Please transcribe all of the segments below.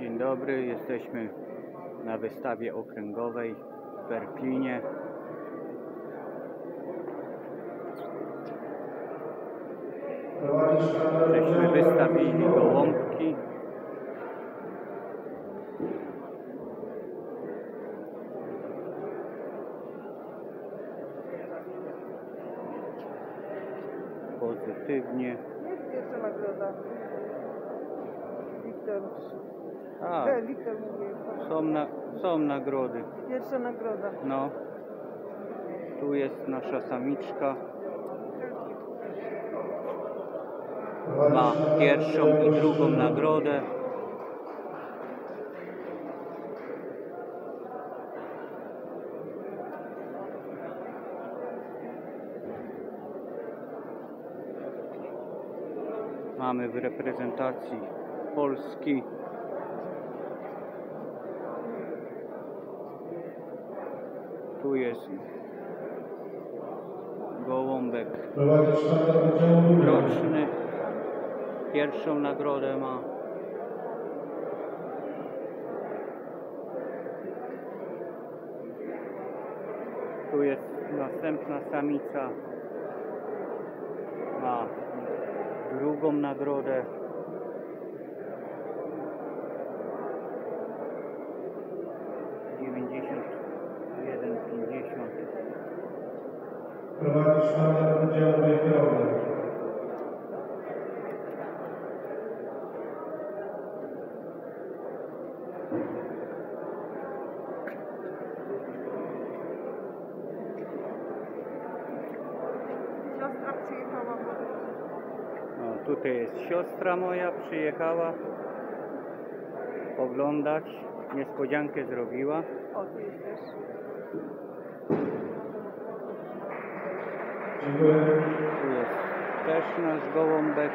Dzień dobry, jesteśmy na wystawie okręgowej w Berlinie. Żeśmy wystawili gołąbki. Pozytywnie. Jest pierwsza nagroda. Wiktor. A, E, Wiktor mówi. są, na, są nagrody. Pierwsza nagroda. No. Tu jest nasza samiczka. Ma pierwszą i drugą nagrodę. Mamy w reprezentacji Polski Tu jest gołąbek roczny. Pierwszą nagrodę ma. Tu jest następna samica. Ma drugą nagrodę. Dziewięćdziesiąt jeden pięćdziesiąt. Prowadzi sztandar oddziału wejherowy. Siostra przyjechała. O, tutaj jest siostra moja, przyjechała oglądać. Niespodziankę zrobiła. O, tu jest też. Dziękuję. Tu jest też nasz gołąbek.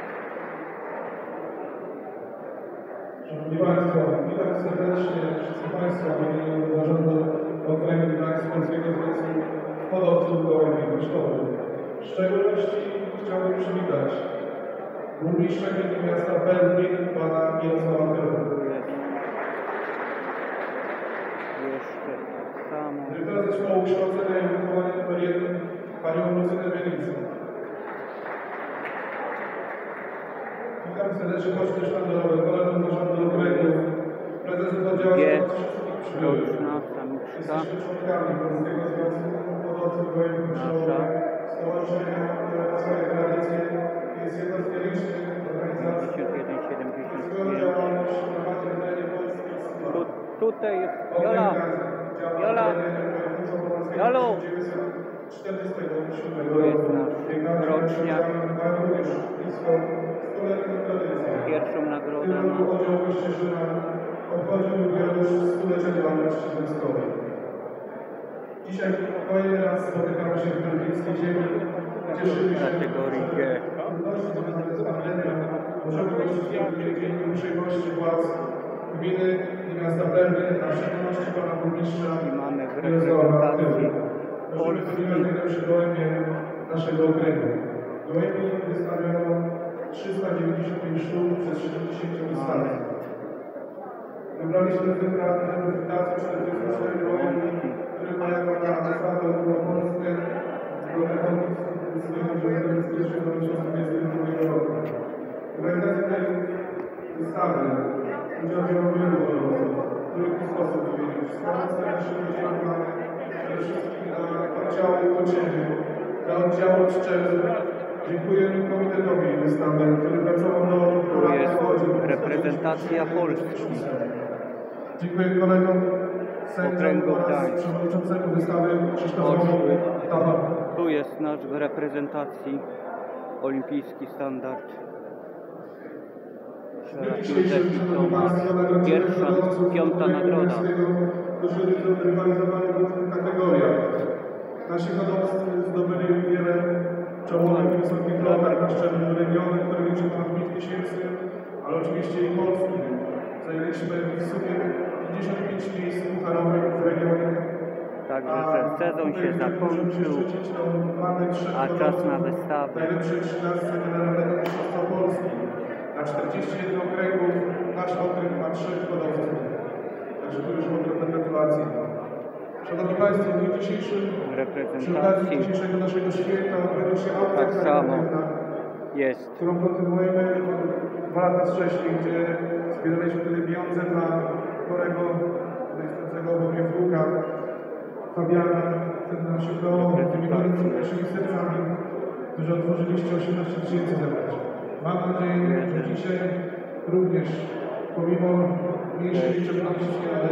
Szanowni Państwo, witam serdecznie wszystkich Państwa w imieniu Zarządu Okręgu Gdańsk Polskiego Związku Hodowców Gołębi Kosztowych. W szczególności chciałbym przywitać burmistrza gminy miasta Berlin, pana Mirosława Kierowca. Tak samo. Dyrektora Zespołu Kształcenia i Wychowania nr 1, panią Lucynę Bielicą. Witam serdecznie gości sztandarowych, kolegów zarządu okręgu, prezesów oddziału G. przybyłych. Jesteśmy członkami Polskiego Związku Hodowców Kosztowych, stowarzyszenia, które na swoje tradycje jest jedną z nielicznych organizacji, które swoją 51,75. działalność prowadzi na terenie Polski i tutaj jest Jola. Jola. Jolu. Tu jest nasz roczniak. Pierwszą nagrodę obchodził jubileusz stulecie działalności związkowej. Dzisiaj kolejny raz spotykamy się w Berlińskiej ziemi. Cieszymy się, Kategorii G. możemy gościć dzięki uprzejmości władz gminy i miasta Berlin, a w szczególności pana burmistrza I Mirosława. Możemy Polski powitać najlepsze gołębie naszego okręgu. Gołębi wystawiono 395 sztuk przez 60 wystawy. Wybraliśmy wybrać reprezentację 44 gołębi, które mają na wystawy ogólnopolskie do wychodów z 2021 roku. W realizacji tej wystawy udział wzięło wielu hodowców, których w sposób wymienić. Przede wszystkim dla oddziału Kocieniu, dla oddziału Szczerzy. Dziękujemy komitetowi wystawy, który pracował do Tu jest reprezentacja Polski. Dziękuję kolegom sędziom oraz Gdańsk. przewodniczącemu wystawy Krzysztofowi. Tu jest nasz w reprezentacji olimpijski standard. Józef i Tomasz. Pierwsza, piąta nagroda. Którzy rywalizowali w różnych kategoriach. Nasi hodowcy zdobyli wiele czołowych wysokich lotach na szczeblu regionu, które liczy ponad 5 tysięcy, ale oczywiście i Polski. Zajęliśmy w sumie 55 miejsc pucharowych w regionie. Także ten sezon się zakończył, a czas na wystawę. Najlepszej 13 Generalnego Mistrzostwa Polski. Na 41 okręgów na nasz okręg ma trzech hodowców. Także tu już te gratulacje. Szanowni Państwo, w dniu dzisiejszym, przy okazji Reprezentacji dzisiejszego naszego święta odbędzie się akcja Tak samo. jest którą kontynuujemy od dwa lata wcześniej, gdzie zbieraliśmy wtedy pieniądze dla chorego, niestającego obok wnuka Fabiana, wtedy udało tymi gorącymi naszymi sercami, którzy otworzyliście 18 tysięcy zebrać. Mam nadzieję, że dzisiaj również, pomimo mniejszej liczebności, ale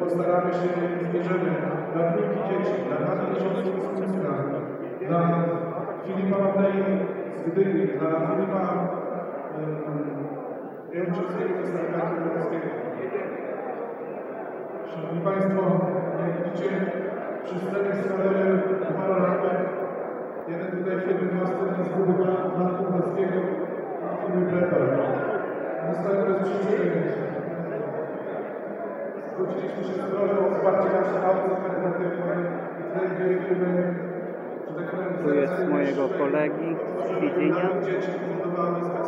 postaramy się zbierzemy dla trójki dzieci, dla Nadia Niesiąców z Kucka, dla Filipa Maplei z Gdyni, dla Filipa Jączyckiego z Stargatu Polskiego. Szanowni Państwo, jak widzicie, przy scenie kamerę dwa lampek. Jeden tutaj w jednym na scenie z Gruby Banku Polskiego, a drugi Prepar. Zostały teraz przyczyny. Zwróciliśmy się z prośbą o wsparcie naszej aukcji charytatywnej i że tak Tu jest mojego kolegi z specjalne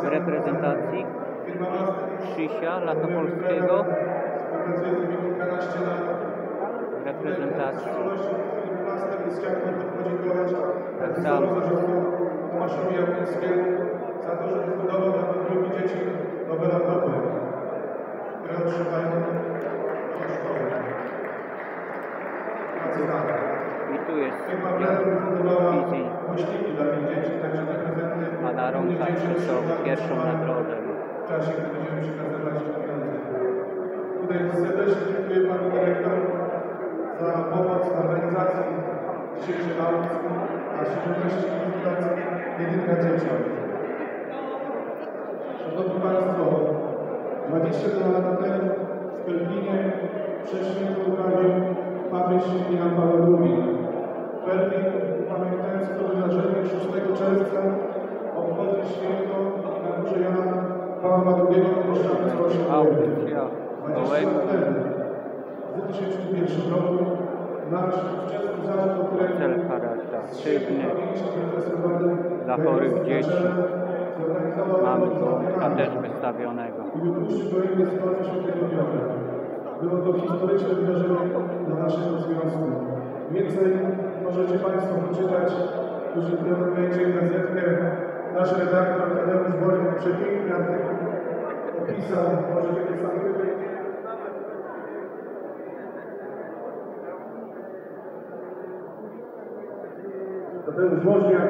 reprezentacji Krzysia Latopolskiego, reprezentacji. Tak samo. Tomaszowi Jabłońskiemu za to, że zbudował tych grupy dzieci nowe laptopy, które otrzymają do szkoły. Pracy dalej. i tu jest Firma Blendy zbudowała Wizji głośniki dla tych dzieci, także te prezenty Pana Rąka przysłał pierwszą nagrodę. w czasie, gdy będziemy przekazywać pieniądze. Tutaj serdecznie dziękuję Panu Dyrektor za pomoc w organizacji dzisiejszej aukcji, a w szczególności fundacji Jedynka Dzieci. Szanowni Państwo, 22 lata temu w Pelplinie prześwięto uprawił papież Jan Paweł II. Pelplin, pamiętając to wydarzenie 6 czerwca, obchodzi święto na górze Jana Pawła II z Audycja 20 Gołębi. lat temu, w 2001 roku, nasz ówczesny zarząd okręgu charytatywny dla chorych dzieci. Mamy gołąbka też wystawionego. I wypuścił innej strony Świętego Piotra. Było to historyczne wydarzenie dla naszego związku. Więcej możecie Państwo poczytać, którzy prenumerujecie gazetkę. Nasz redaktor Tadeusz Wojtek przepiękny artykuł opisał, możecie sami tutaj Tadeusz Woźniak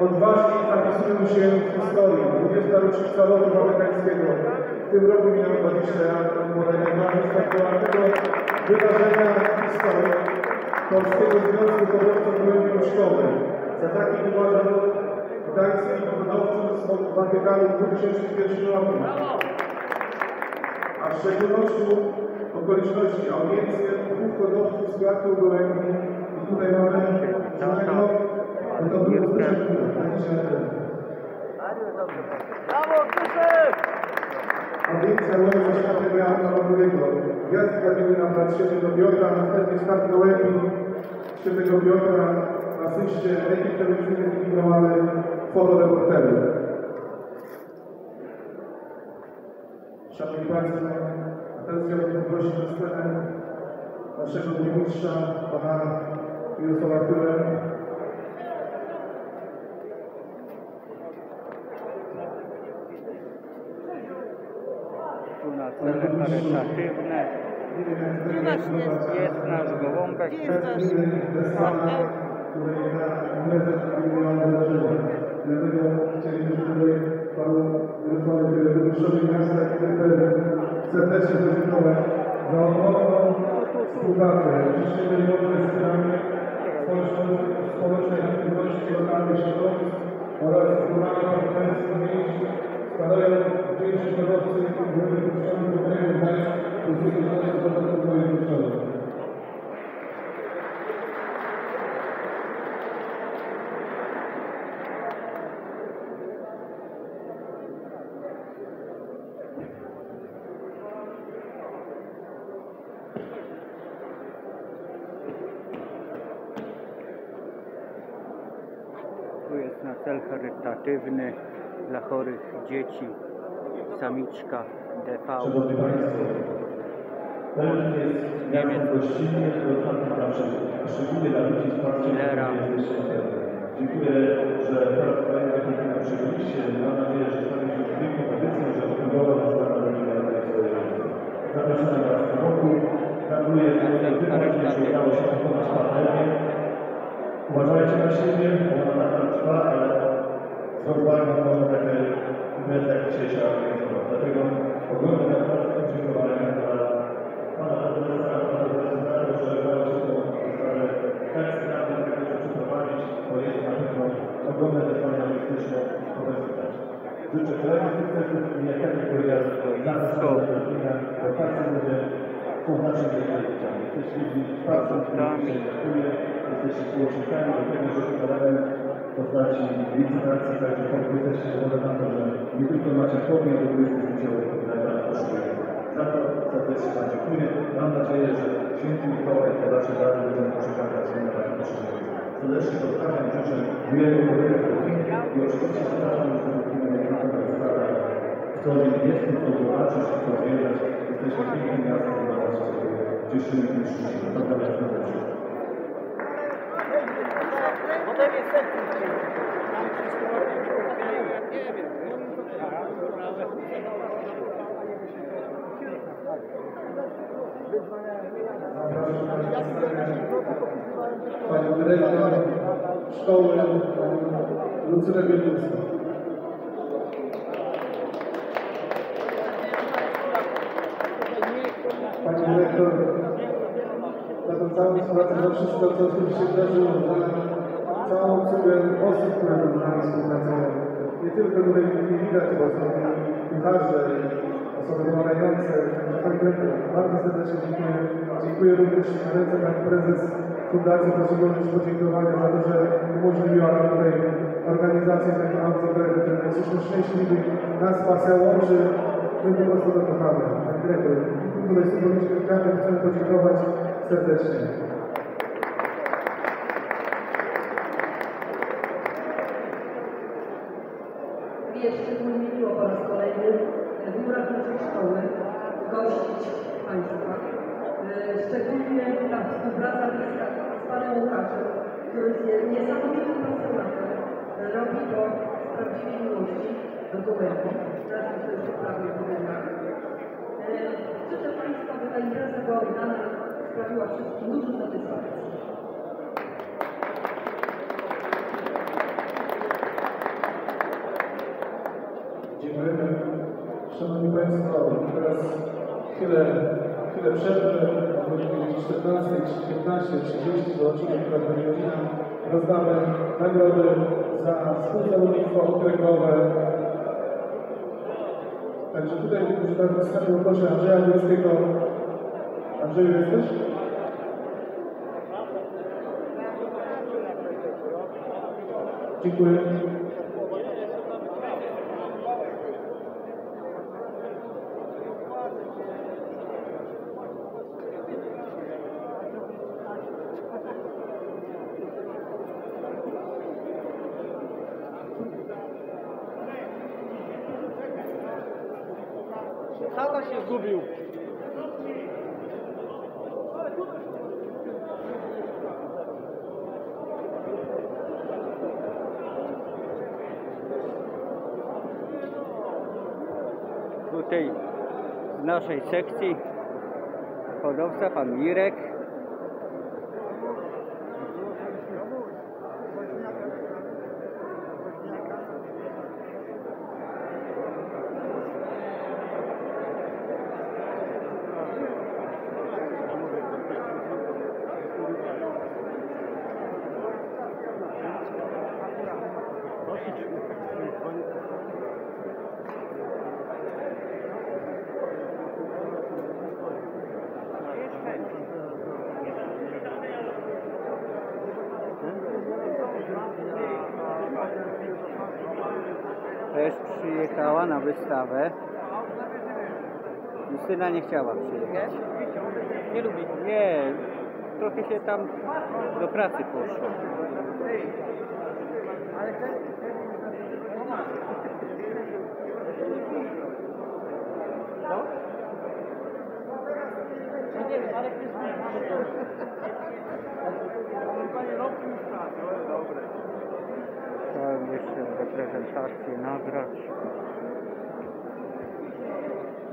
odważnie zapisują się w historii. 20. rocznica lotu watykańskiego. W tym roku minęło 20 lat od najbardziej spektakularnego wydarzenia w historii Polskiego Związku Hodowców Gołębi Szkoły. Za taki uważam gdańskich hodowców z Watykanu w 2001 roku. A w szczególności okoliczności audiencję dwóch hodowców z klatką gołębi. I tutaj mamy żonego był zbyszek Brawo, Krzysztof! Audiencja Świętego Jana Pawłowego. Gwiazdka Wielina brat Świętego Piotra, następnie start gołębi Świętego Piotra, asyście ekip telewizyjnej zlikwidowany fotoreporterów. Szanowni Państwo, a teraz chciałbym poprosić na scenę naszego burmistrza, pana Mirosława na cele charytatywne Tu nasz jest. jest nasz gołąbek. Gdzie jest serdecznie podziękować za owocną współpracę. Oczywiście modne wspieranie społecznej aktywności lokalnych środowisk oraz wspólnoty partnerstw miejsc self-retardativeness dla chorych dzieci samiczka DV. Szanowni Państwo, już jest miasto gościnnie, otwarte dla wszystkich, a szczególnie dla ludzi z jesteście Dziękuję, że po raz kolejny do Kina przybyliście. Mam nadzieję, że stanie się piękną tradycją, że okręgowa została rodzina na tej swojej ulicy. Zapraszam Was na roku. Gratuluję Panu tym bardziej, że udało się pokonać pandemię. Uważajcie na siebie, z rozwagą można takie imprezy jak dzisiejsza organizować. Dlatego ogromne i podziękowania dla Pana Prezesa, Pana Prezesa, że udało się tę sprawę tak sprawnie tego przeprowadzić, bo jest na pewno ogromne wyzwania logistyczne w obecnym czasie. Życzę kolejnych sukcesów i jak ja powiedziałem, bo tacy ludzie są naszym wielkimi Jesteście bardzo dziękuję. Jesteście współczynnikami do tego, że postaci licytacji, także jesteście dowodem na to, że nie tylko macie hobby, ale również które nas potrzebuje. Za to serdecznie Wam dziękuję. Mam nadzieję, że święty Mikołaj te Wasze dary będą przekazać na Waszym potrzebuje. Serdecznie pozdrawiam, życzę miłego pobytu w i oczywiście zapraszam do Lublina, jak na pewno sprawa. Kto jest, kto zobaczyć, kto zwiedzać, jesteśmy pięknym miastem, i bardzo się cieszymy tym wszystkim. Pozdrawiam serdecznie. Pani dyrektor szkoły Lucynę Bielińską. Pani dyrektor, za tą całą sytuację, za wszystko, co tu się wydarzyło, za całą obsługę osób, które z nami współpracują. Nie tylko tutaj nie widać, bo są kucharze. Dyrektor, bardzo serdecznie dziękuję. Dziękuję również ręce Pani Prezes Fundacji proszę złożyć podziękowania za to, że umożliwiła nam tutaj organizację tej charytatywnej. Jesteśmy szczęśliwi, nas pasja łączy, my po prostu to kochamy. Pani dyrektor, tutaj symbolicznie każdy chcemy podziękować serdecznie. Mi jest szczególnie miło po raz kolejny w murach naszej szkoły gościć Państwa. E, Szczególnie ta współpraca bliska z Panem Łukaszem, który jest niesamowitym pasjonatem. Robi to z prawdziwej miłości do gołębi. Teraz to już prawie gołębiach. E, Życzę Państwa, by ta impreza była udana, sprawiła wszystkim dużo satysfakcji. Dziękujemy. Szanowni Państwo, teraz chwilę, chwilę przerwy, o godzinie 14, 15, 30, zobaczymy, która będzie godzina. Rozdamy nagrody za współzawodnictwo okręgowe. Także tutaj, skarbie proszę Andrzeja Górskiego. Andrzeju, jesteś? Dziękuję. Tata się zgubił. Tutaj z naszej sekcji hodowca pan Mirek. Warszawę. Justyna nie chciała przyjechać. Nie lubi? Nie, trochę się tam do pracy poszło. Chciałem jeszcze do prezentacji nagrać.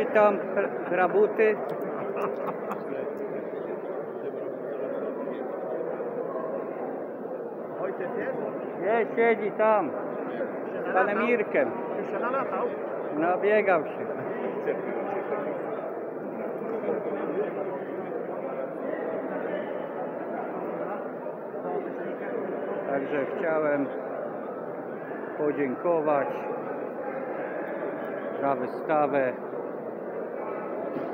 Witam. Ojciec jest? Nie, siedzi tam, z panem Mirkiem. Już się nalatał? Nabiegał się. Także chciałem podziękować za wystawę.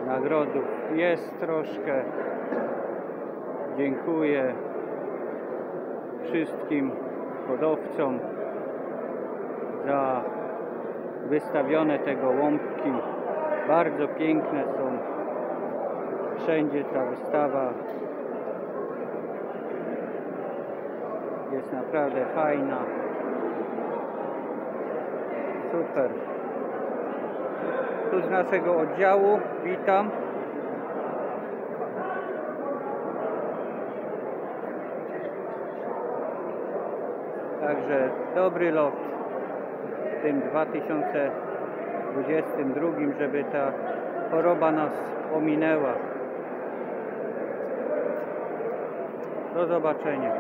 Nagrodów jest troszkę. Dziękuję wszystkim hodowcom za wystawione te gołąbki. Bardzo piękne są. Wszędzie ta wystawa jest naprawdę fajna. Super. Tu z naszego oddziału witam. Także dobry lot w tym 2022, żeby ta choroba nas ominęła. Do zobaczenia.